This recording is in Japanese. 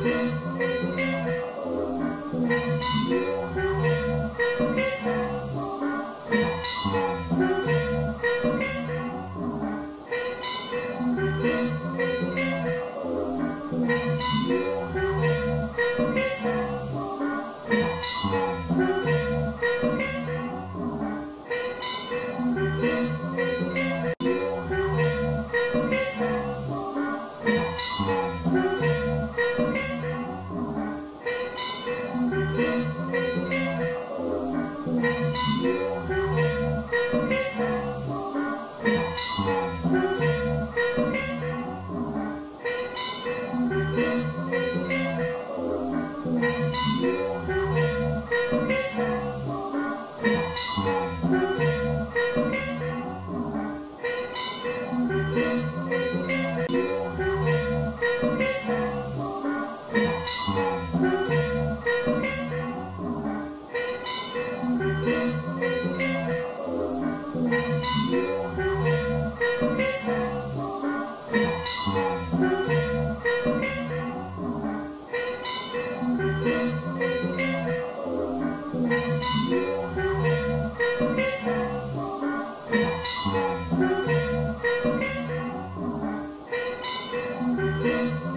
Thank you. Yeah. k Thank you.